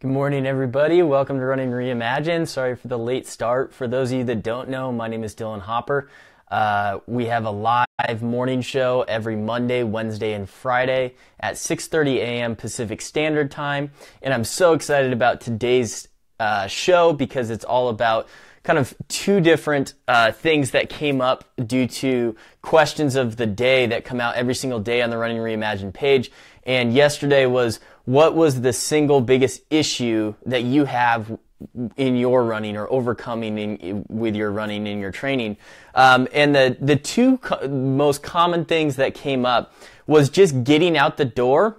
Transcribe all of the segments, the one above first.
Good morning, everybody. Welcome to Running Reimagine. Sorry for the late start. For those of you that don't know, my name is Dylan Hopper. Uh, we have a live morning show every Monday, Wednesday, and Friday at 6:30 a.m. Pacific Standard Time, and I'm so excited about today's uh, show because it's all about kind of two different uh, things that came up due to questions of the day that come out every single day on the Running Reimagine page. And yesterday was what was the single biggest issue that you have in your running or overcoming in, with your running in your training. Um, and the the two co- most common things that came up was just getting out the door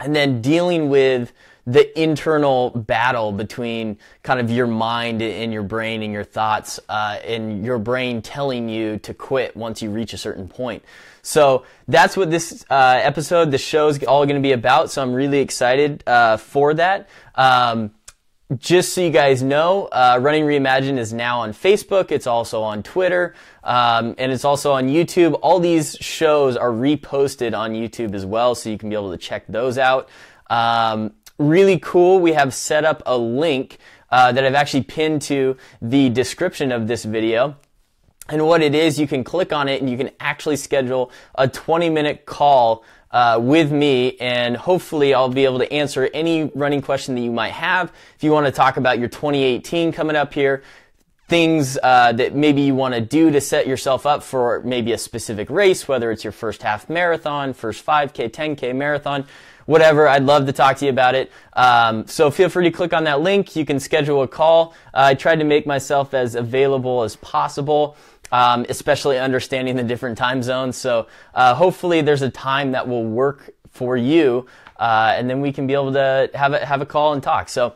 and then dealing with the internal battle between kind of your mind and your brain and your thoughts uh, and your brain telling you to quit once you reach a certain point so that's what this uh, episode the show is all going to be about so i'm really excited uh, for that um, just so you guys know, uh, Running Reimagine is now on Facebook. It's also on Twitter, um, and it's also on YouTube. All these shows are reposted on YouTube as well, so you can be able to check those out. Um, really cool. We have set up a link uh, that I've actually pinned to the description of this video. And what it is, you can click on it and you can actually schedule a 20 minute call uh, with me, and hopefully I'll be able to answer any running question that you might have. If you want to talk about your 2018 coming up here, things uh, that maybe you want to do to set yourself up for maybe a specific race, whether it's your first half marathon, first 5K, 10K marathon, whatever. I'd love to talk to you about it. Um, so feel free to click on that link. You can schedule a call. Uh, I tried to make myself as available as possible. Um, especially understanding the different time zones. So uh, hopefully there's a time that will work for you, uh, and then we can be able to have a, have a call and talk. So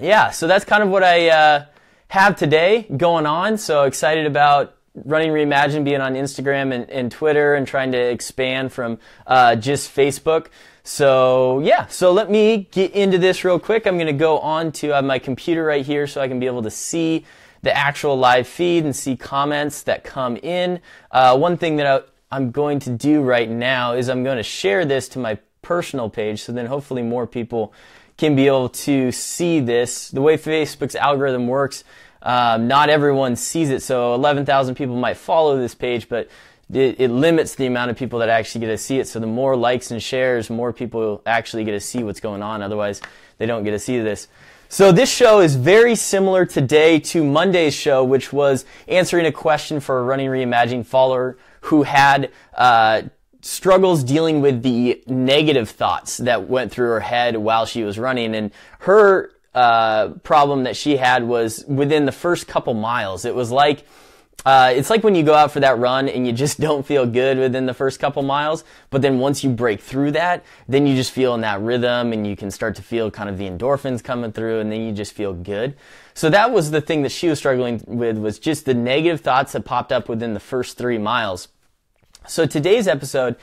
yeah, so that's kind of what I uh, have today going on. So excited about running Reimagine, being on Instagram and, and Twitter, and trying to expand from uh, just Facebook. So yeah, so let me get into this real quick. I'm going to go on to my computer right here so I can be able to see the actual live feed and see comments that come in. Uh, one thing that I, I'm going to do right now is I'm going to share this to my personal page so then hopefully more people can be able to see this. The way Facebook's algorithm works, um, not everyone sees it, so 11,000 people might follow this page, but it, it, limits the amount of people that actually get to see it. So the more likes and shares, more people actually get to see what's going on. Otherwise, they don't get to see this. So this show is very similar today to Monday's show, which was answering a question for a Running Reimagine follower who had uh, struggles dealing with the negative thoughts that went through her head while she was running. And her uh, problem that she had was within the first couple miles. It was like uh, it's like when you go out for that run and you just don't feel good within the first couple miles, but then once you break through that, then you just feel in that rhythm and you can start to feel kind of the endorphins coming through and then you just feel good. So that was the thing that she was struggling with was just the negative thoughts that popped up within the first three miles. So today's episode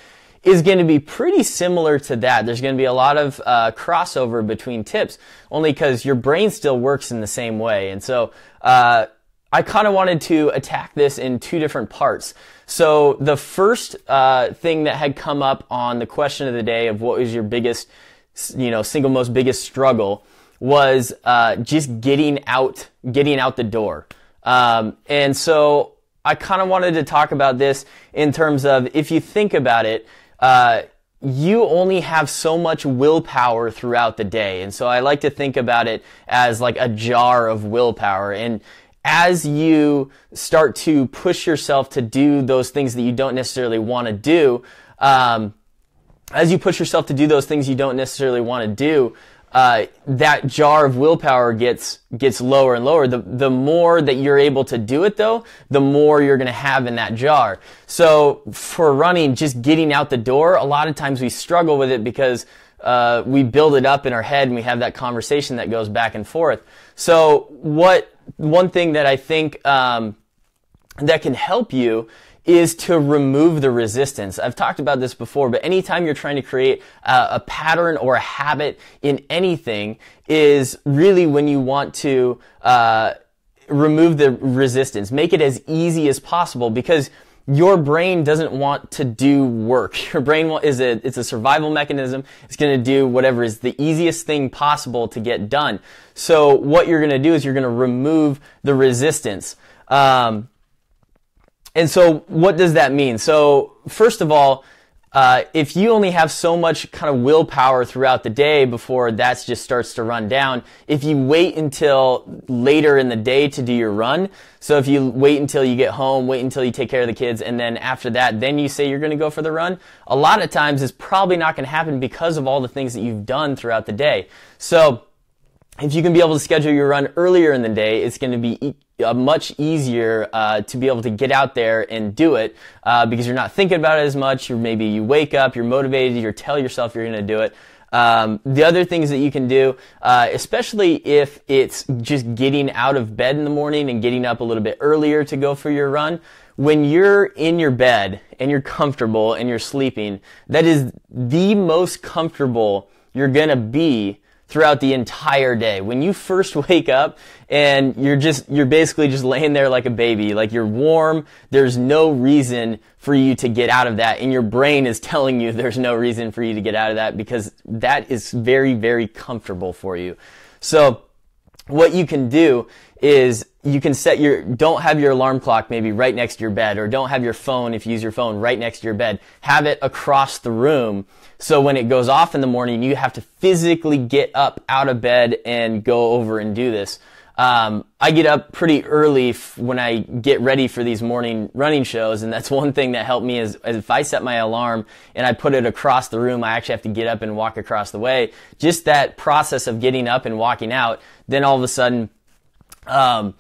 is going to be pretty similar to that. There's going to be a lot of uh, crossover between tips, only because your brain still works in the same way. And so, uh, I kind of wanted to attack this in two different parts. So the first uh, thing that had come up on the question of the day of what was your biggest, you know, single most biggest struggle was uh, just getting out, getting out the door. Um, and so I kind of wanted to talk about this in terms of if you think about it, uh, you only have so much willpower throughout the day. And so I like to think about it as like a jar of willpower. And as you start to push yourself to do those things that you don't necessarily want to do, um, as you push yourself to do those things you don't necessarily want to do, uh, that jar of willpower gets gets lower and lower. The the more that you're able to do it, though, the more you're going to have in that jar. So for running, just getting out the door, a lot of times we struggle with it because uh, we build it up in our head and we have that conversation that goes back and forth. So what one thing that I think um, that can help you is to remove the resistance. I've talked about this before, but anytime you're trying to create a, a, pattern or a habit in anything is really when you want to uh, remove the resistance. Make it as easy as possible because your brain doesn't want to do work. Your brain is a, it's a survival mechanism. It's going to do whatever is the easiest thing possible to get done. So what you're going to do is you're going to remove the resistance. Um, and so what does that mean? So first of all, uh, if you only have so much kind of willpower throughout the day before that just starts to run down, if you wait until later in the day to do your run, so if you wait until you get home, wait until you take care of the kids, and then after that, then you say you're going to go for the run, a lot of times it's probably not going to happen because of all the things that you've done throughout the day. So, if you can be able to schedule your run earlier in the day, it's going to be uh, much easier uh, to be able to get out there and do it uh, because you're not thinking about it as much. You're maybe you wake up, you're motivated, you tell yourself you're going to do it. Um, the other things that you can do, uh, especially if it's just getting out of bed in the morning and getting up a little bit earlier to go for your run, when you're in your bed and you're comfortable and you're sleeping, that is the most comfortable you're going to be throughout the entire day. When you first wake up and you're just, you're basically just laying there like a baby, like you're warm, there's no reason for you to get out of that. And your brain is telling you there's no reason for you to get out of that because that is very, very comfortable for you. So what you can do is you can set your, don't have your alarm clock maybe right next to your bed or don't have your phone if you use your phone right next to your bed. Have it across the room. So when it goes off in the morning, you have to physically get up out of bed and go over and do this. Um, I get up pretty early f- when I get ready for these morning running shows, and that's one thing that helped me is, is, if I set my alarm and I put it across the room, I actually have to get up and walk across the way. Just that process of getting up and walking out, then all of a sudden, um,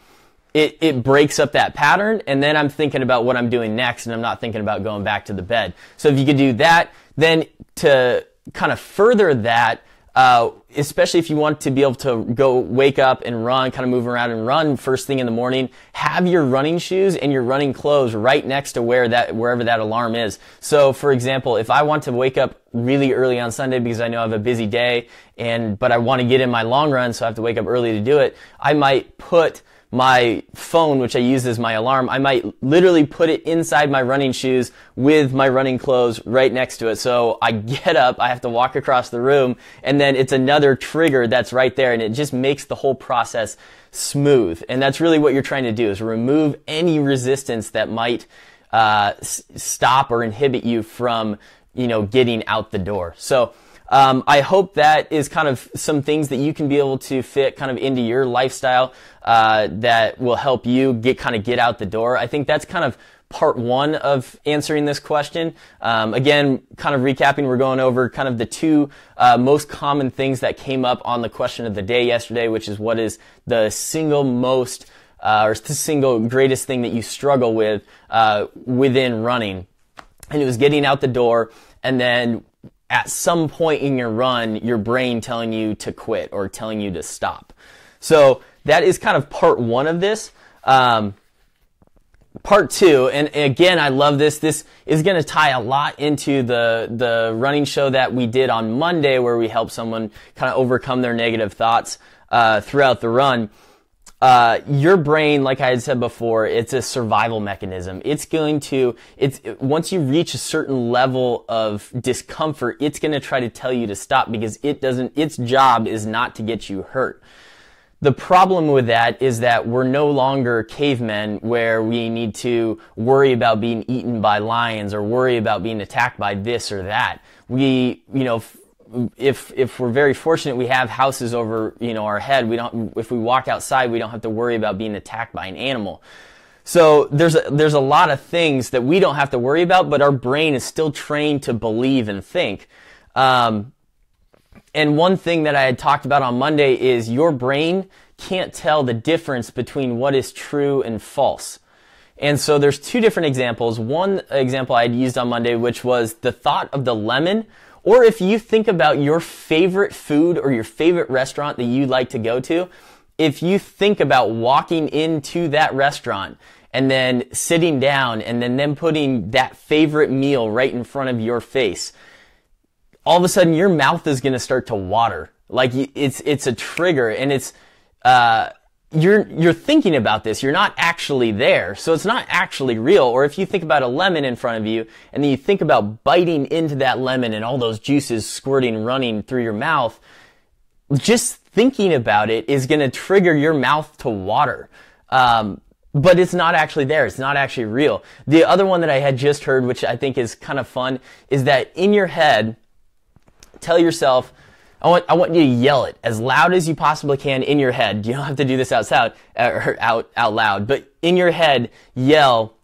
it, it breaks up that pattern and then I'm thinking about what I'm doing next and I'm not thinking about going back to the bed. So if you could do that, then to kind of further that, uh, especially if you want to be able to go wake up and run, kind of move around and run first thing in the morning, have your running shoes and your running clothes right next to where that, wherever that alarm is. So for example, if I want to wake up really early on Sunday because I know I have a busy day and, but I want to get in my long run, so I have to wake up early to do it, I might put my phone, which I use as my alarm, I might literally put it inside my running shoes with my running clothes right next to it. So I get up, I have to walk across the room, and then it's another trigger that's right there, and it just makes the whole process smooth. And that's really what you're trying to do is remove any resistance that might uh, s- stop or inhibit you from, you know, getting out the door. So um, I hope that is kind of some things that you can be able to fit kind of into your lifestyle uh, that will help you get kind of get out the door. I think that's kind of part one of answering this question. Um, again, kind of recapping, we're going over kind of the two uh, most common things that came up on the question of the day yesterday, which is what is the single most uh, or the single greatest thing that you struggle with uh, within running. And it was getting out the door and then at some point in your run, your brain telling you to quit or telling you to stop. So that is kind of part one of this. Um, part two, and again, I love this. This is going to tie a lot into the the running show that we did on Monday, where we help someone kind of overcome their negative thoughts uh, throughout the run uh, your brain, like I had said before, it's a survival mechanism. It's going to, it's, once you reach a certain level of discomfort, it's going to try to tell you to stop because it doesn't, its job is not to get you hurt. The problem with that is that we're no longer cavemen where we need to worry about being eaten by lions or worry about being attacked by this or that. We, you know, if if we're very fortunate, we have houses over you know our head. We don't. If we walk outside, we don't have to worry about being attacked by an animal. So there's a, there's a lot of things that we don't have to worry about, but our brain is still trained to believe and think. Um, and one thing that I had talked about on Monday is your brain can't tell the difference between what is true and false. And so there's two different examples. One example I had used on Monday, which was the thought of the lemon or if you think about your favorite food or your favorite restaurant that you'd like to go to, if you think about walking into that restaurant and then sitting down and then them putting that favorite meal right in front of your face, all of a sudden your mouth is going to start to water. Like it's, it's a trigger and it's, uh, you're you're thinking about this. You're not actually there. So it's not actually real. Or if you think about a lemon in front of you and then you think about biting into that lemon and all those juices squirting running through your mouth just thinking about it is going to trigger your mouth to water. Um, but it's not actually there. It's not actually real. The other one that i had just heard which i think is kind of fun is that in your head tell yourself I want, I want you to yell it as loud as you possibly can in your head. You don't have to do this outside, uh, or out, out loud, but in your head, yell,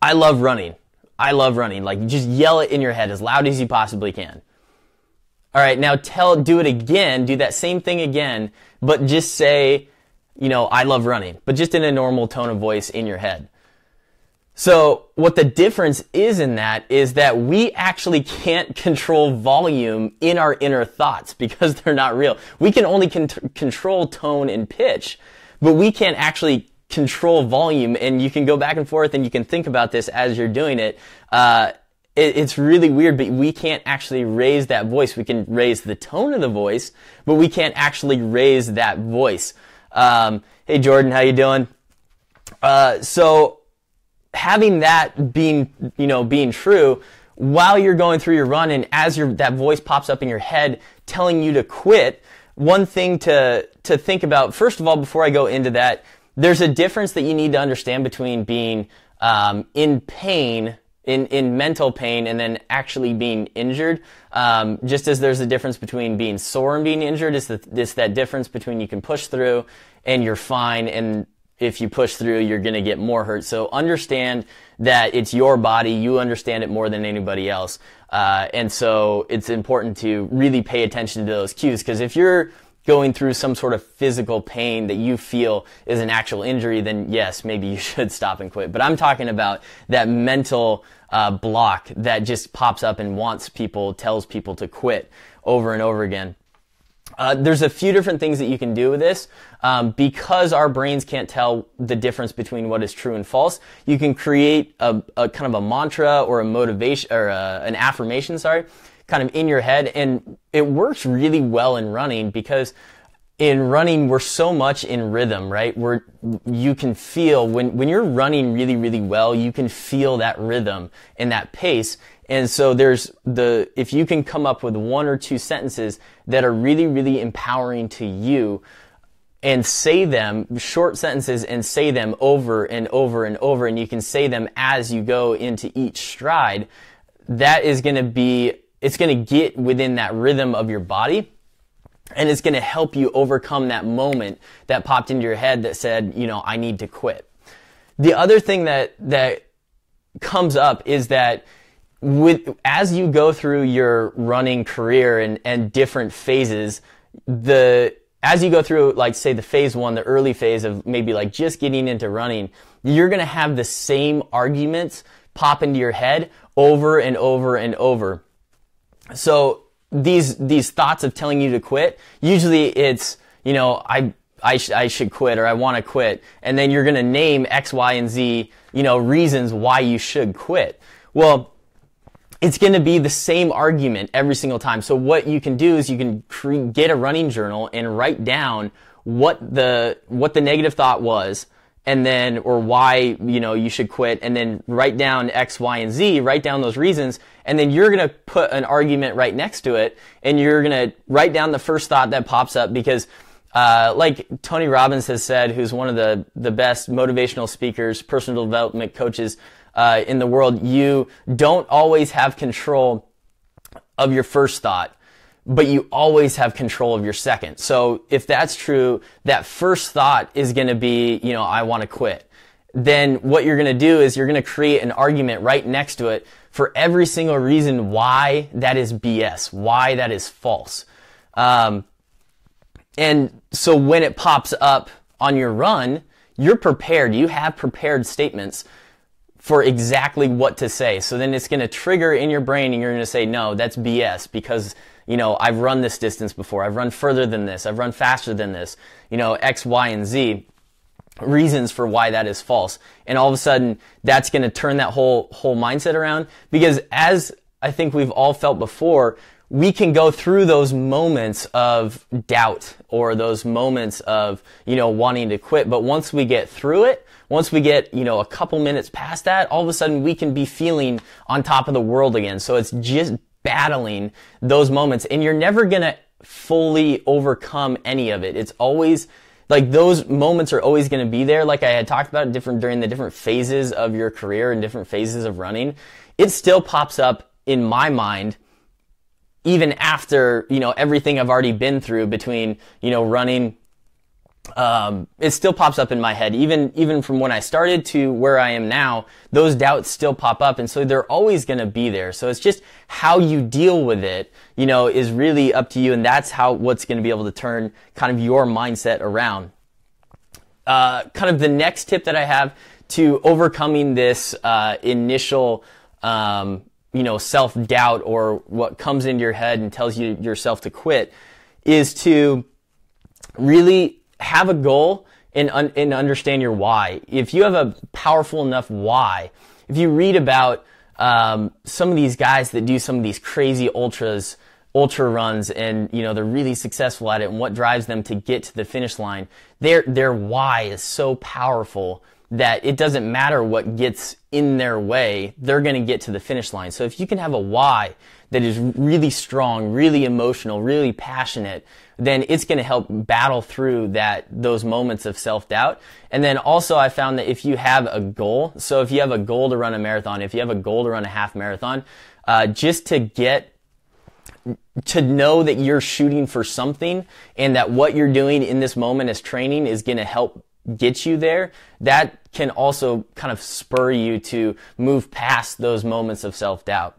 I love running. I love running. Like just yell it in your head as loud as you possibly can. All right. Now tell, do it again. Do that same thing again, but just say, you know, I love running, but just in a normal tone of voice in your head. So what the difference is in that is that we actually can't control volume in our inner thoughts because they're not real. We can only con- control tone and pitch, but we can't actually control volume. And you can go back and forth and you can think about this as you're doing it. Uh, it, it's really weird, but we can't actually raise that voice. We can raise the tone of the voice, but we can't actually raise that voice. Um, hey Jordan, how you doing? Uh, so having that being, you know, being true while you're going through your run and as your, that voice pops up in your head telling you to quit, one thing to, to think about, first of all, before I go into that, there's a difference that you need to understand between being um, in pain in, in mental pain and then actually being injured. Um, just as there's a difference between being sore and being injured, is that difference between you can push through and you're fine and if you push through, you're going to get more hurt. So understand that it's your body. You understand it more than anybody else. Uh, and so it's important to really pay attention to those cues because if you're going through some sort of physical pain that you feel is an actual injury, then yes, maybe you should stop and quit. But I'm talking about that mental uh, block that just pops up and wants people, tells people to quit over and over again. Uh, there's a few different things that you can do with this. Um, because our brains can't tell the difference between what is true and false, you can create a, a kind of a mantra or a motivation or a, uh, an affirmation, sorry, kind of in your head. And it works really well in running because in running, we're so much in rhythm, right? Where you can feel when, when you're running really, really well, you can feel that rhythm and that pace. And so there's the, if you can come up with one or two sentences that are really, really empowering to you and say them, short sentences and say them over and over and over, and you can say them as you go into each stride, that is going to be, it's going to get within that rhythm of your body and it's going to help you overcome that moment that popped into your head that said, you know, I need to quit. The other thing that, that comes up is that with as you go through your running career and, and different phases, the as you go through like say the phase one, the early phase of maybe like just getting into running, you're gonna have the same arguments pop into your head over and over and over. So these these thoughts of telling you to quit, usually it's you know I I, sh- I should quit or I want to quit, and then you're gonna name X, Y, and Z you know reasons why you should quit. Well, it's going to be the same argument every single time. So what you can do is you can cre- get a running journal and write down what the what the negative thought was and then or why you know you should quit and then write down x y and z write down those reasons and then you're going to put an argument right next to it and you're going to write down the first thought that pops up because uh, like tony robbins has said who's one of the the best motivational speakers personal development coaches uh, in the world, you don't always have control of your first thought, but you always have control of your second. So if that's true, that first thought is going to be, you know, I want to quit. Then what you're going to do is you're going to create an argument right next to it for every single reason why that is BS, why that is false. Um, and so when it pops up on your run, you're prepared. You have prepared statements for exactly what to say. So then it's going to trigger in your brain and you're going to say, no, that's BS because, you know, I've run this distance before. I've run further than this. I've run faster than this. You know, X, Y, and Z reasons for why that is false. And all of a sudden that's going to turn that whole, whole mindset around because as I think we've all felt before, we can go through those moments of doubt or those moments of, you know, wanting to quit. But once we get through it, once we get, you know, a couple minutes past that, all of a sudden we can be feeling on top of the world again. So it's just battling those moments and you're never going to fully overcome any of it. It's always like those moments are always going to be there. Like I had talked about different during the different phases of your career and different phases of running. It still pops up in my mind even after, you know, everything I've already been through between, you know, running um, it still pops up in my head. Even even from when I started to where I am now, those doubts still pop up, and so they're always going to be there. So it's just how you deal with it, you know, is really up to you, and that's how what's going to be able to turn kind of your mindset around. Uh, kind of the next tip that I have to overcoming this uh, initial, um, you know, self doubt or what comes into your head and tells you yourself to quit is to really have a goal and, un- and understand your why. If you have a powerful enough why, if you read about um, some of these guys that do some of these crazy ultras, ultra runs, and you know they're really successful at it, and what drives them to get to the finish line, their their why is so powerful that it doesn't matter what gets in their way, they're going to get to the finish line. So if you can have a why that is really strong, really emotional, really passionate, then it's going to help battle through that those moments of self-doubt. And then also I found that if you have a goal, so if you have a goal to run a marathon, if you have a goal to run a half marathon, uh, just to get to know that you're shooting for something and that what you're doing in this moment as training is going to help get you there, that can also kind of spur you to move past those moments of self doubt.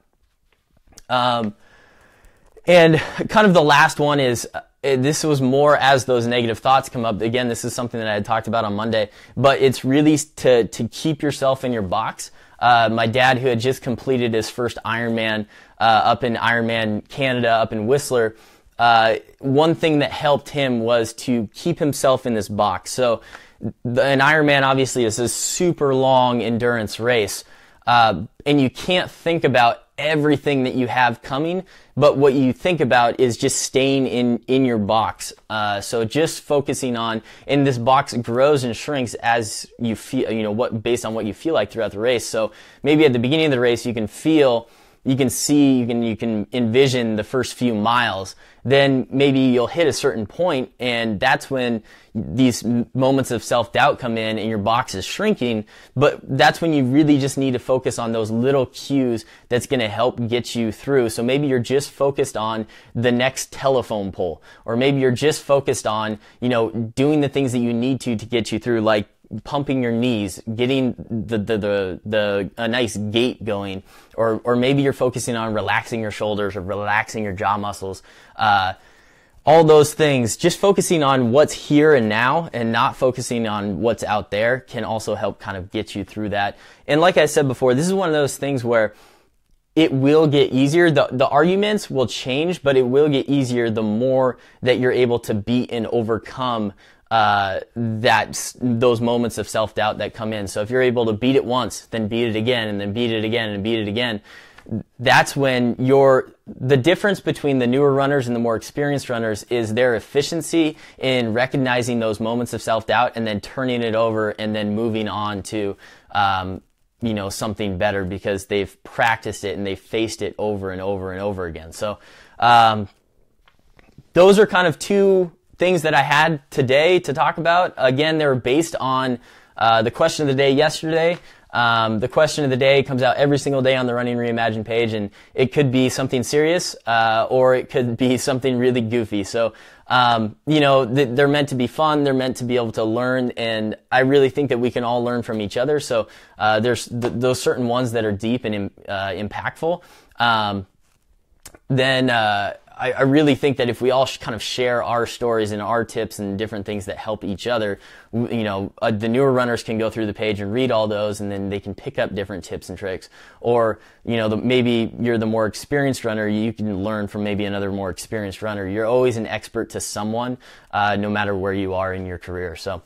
Um, and kind of the last one is uh, this was more as those negative thoughts come up. Again, this is something that I had talked about on Monday, but it's really to, to keep yourself in your box. Uh, my dad, who had just completed his first Ironman uh, up in Ironman Canada, up in Whistler, uh, one thing that helped him was to keep himself in this box. So an Ironman obviously is a super long endurance race, uh, and you can't think about everything that you have coming, but what you think about is just staying in in your box. Uh, so just focusing on, and this box grows and shrinks as you feel, you know, what based on what you feel like throughout the race. So maybe at the beginning of the race, you can feel you can see, you can, you can envision the first few miles. Then maybe you'll hit a certain point and that's when these moments of self-doubt come in and your box is shrinking. But that's when you really just need to focus on those little cues that's going to help get you through. So maybe you're just focused on the next telephone pole or maybe you're just focused on, you know, doing the things that you need to to get you through like pumping your knees, getting the, the, the, the, a nice gait going, or, or maybe you're focusing on relaxing your shoulders or relaxing your jaw muscles. Uh, all those things, just focusing on what's here and now and not focusing on what's out there can also help kind of get you through that. And like I said before, this is one of those things where it will get easier. The, the arguments will change, but it will get easier the more that you're able to beat and overcome uh, that those moments of self doubt that come in. So if you're able to beat it once, then beat it again, and then beat it again, and beat it again, that's when your the difference between the newer runners and the more experienced runners is their efficiency in recognizing those moments of self doubt and then turning it over and then moving on to um, you know something better because they've practiced it and they've faced it over and over and over again. So um, those are kind of two things that I had today to talk about. Again, they were based on uh, the question of the day yesterday. Um, the question of the day comes out every single day on the Running Reimagine page, and it could be something serious uh, or it could be something really goofy. So, um, you know, th- they're meant to be fun. They're meant to be able to learn, and I really think that we can all learn from each other. So, uh, there's th- those certain ones that are deep and uh, impactful. Um, then uh, I, I, really think that if we all kind of share our stories and our tips and different things that help each other, you know, uh, the newer runners can go through the page and read all those, and then they can pick up different tips and tricks. Or, you know, the, maybe you're the more experienced runner, you can learn from maybe another more experienced runner. You're always an expert to someone, uh, no matter where you are in your career. So,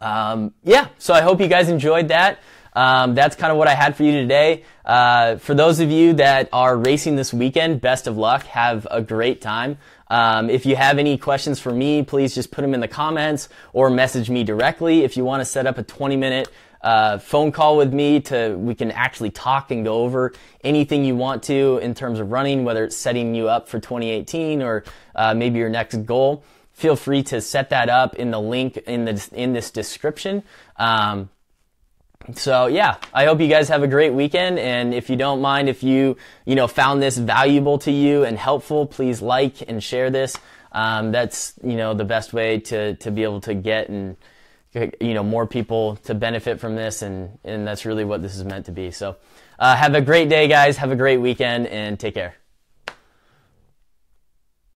um, yeah. So I hope you guys enjoyed that. Um, that's kind of what I had for you today. Uh, for those of you that are racing this weekend, best of luck. Have a great time. Um, if you have any questions for me, please just put them in the comments or message me directly. If you want to set up a 20 minute uh, phone call with me to we can actually talk and go over anything you want to in terms of running, whether it's setting you up for 2018 or uh, maybe your next goal. Feel free to set that up in the link in the in this description. Um, so yeah, I hope you guys have a great weekend. And if you don't mind, if you, you know, found this valuable to you and helpful, please like and share this. Um, that's, you know, the best way to, to be able to get and, you know, more people to benefit from this. And, and that's really what this is meant to be. So, uh, have a great day, guys. Have a great weekend and take care.